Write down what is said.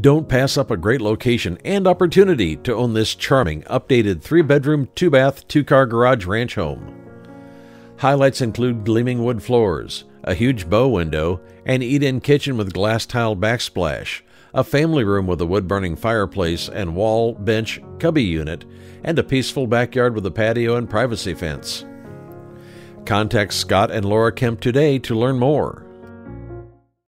Don't pass up a great location and opportunity to own this charming, updated three bedroom, two bath, two car garage ranch home. Highlights include gleaming wood floors, a huge bow window, an eat in kitchen with glass tile backsplash, a family room with a wood burning fireplace and wall, bench, cubby unit, and a peaceful backyard with a patio and privacy fence. Contact Scott and Laura Kemp today to learn more.